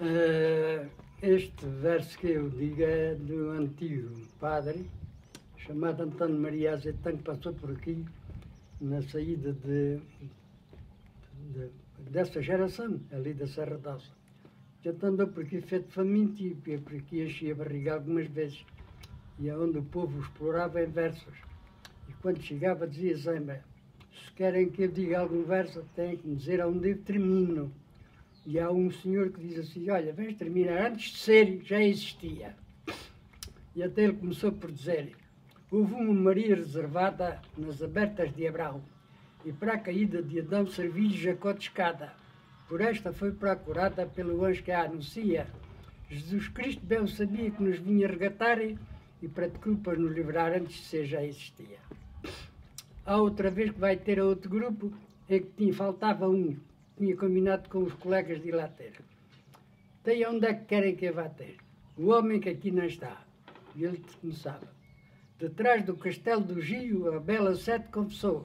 Uh, este verso que eu digo é do antigo padre, chamado António Maria Azeitão, que passou por aqui na saída de, de, dessa geração, ali da Serra d'Alça. Já andou por aqui feito faminto e por aqui enchia a barriga algumas vezes. E é onde o povo explorava em versos. E quando chegava dizia sempre, se querem que eu diga algum verso, têm que me dizer onde eu termino. E há um senhor que diz assim, olha, vens terminar, antes de ser já existia. E até ele começou por dizer, houve uma Maria reservada nas abertas de Abraão, e para a caída de Adão serviu Jacó de escada. Por esta foi procurada pelo anjo que a anuncia. Jesus Cristo bem sabia que nos vinha regatar e para de culpas nos livrar antes de ser já existia. Há outra vez que vai ter outro grupo em que tinha, faltava um tinha combinado com os colegas de lá ter. Tem onde é que querem que eu vá ter? O homem que aqui não está. E ele começava. Detrás do castelo do Gio, a bela sete confessou.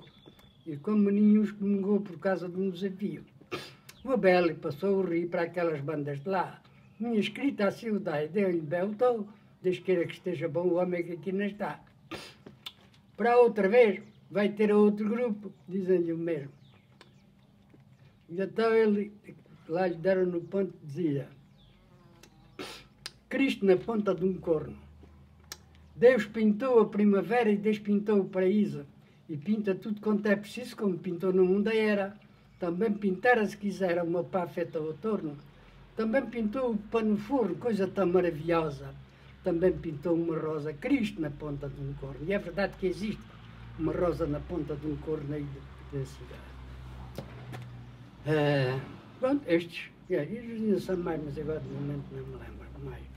E como nenhum excomungou por causa de um desafio. O Abel passou o rio para aquelas bandas de lá. Minha escrita o dai, deu-lhe belo tom, Deus queira que esteja bom o homem que aqui não está. Para outra vez, vai ter outro grupo, dizem-lhe o mesmo. Então ele, lá lhe deram no ponto, dizia, Cristo na ponta de um corno. Deus pintou a primavera e Deus pintou o paraíso. E pinta tudo quanto é preciso, como pintou no mundo a era. Também pintara, se quiser, uma pá feita ao torno. Também pintou o pano forno, coisa tão maravilhosa. Também pintou uma rosa Cristo na ponta de um corno. E é verdade que existe uma rosa na ponta de um corno aí da cidade. É, pronto, este. É, e aí, são mais, mas agora de momento não me lembro mais.